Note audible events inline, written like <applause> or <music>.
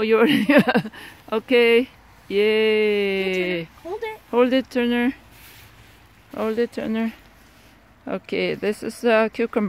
Oh, You're <laughs> okay. Yay. Hold it. Hold it, Turner. Hold it, Turner. Okay, this is a cucumber.